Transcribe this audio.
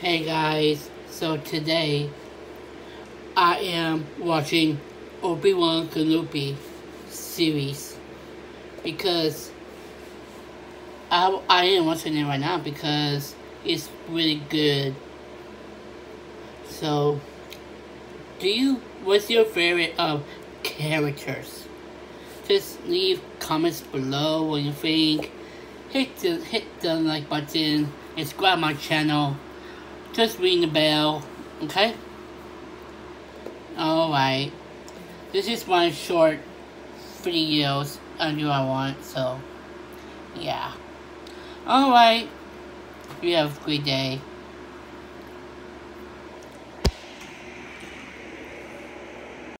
Hey guys, so today I am watching Obi-Wan Kenobi series because I, I am watching it right now because it's really good. So, do you, what's your favorite of characters? Just leave comments below what you think. Hit the, hit the like button subscribe my channel. Just ring the bell, okay? Alright. This is one short videos I do I want, so yeah. Alright. You have a great day.